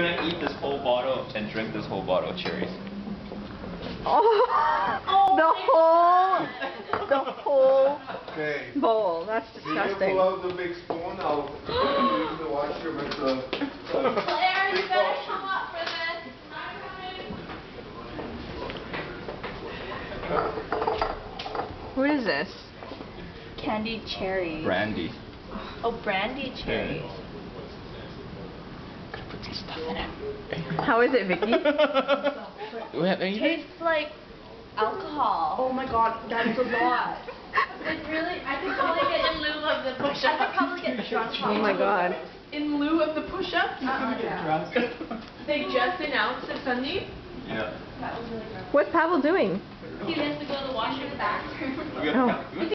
gonna eat this whole bottle and drink this whole bottle of cherries. Oh, the whole, the whole Okay. bowl. That's Did you pull out the big spoon? I'll use the washroom at the... Claire, you better come up for this. What is this? Candied cherries. Brandy. Oh, brandy cherries. Gotta put stuff in it. How is it, Vicky? Do we have anything? Tastes like alcohol. Oh my god, that is a lot. It's really, I could probably get in lieu of the push up. I could probably get drunk Oh my god. In lieu of the push-up, uh, they just announced it Sunday. Yeah. That was really What's Pavel doing? He has to go to the washroom bathroom. We got-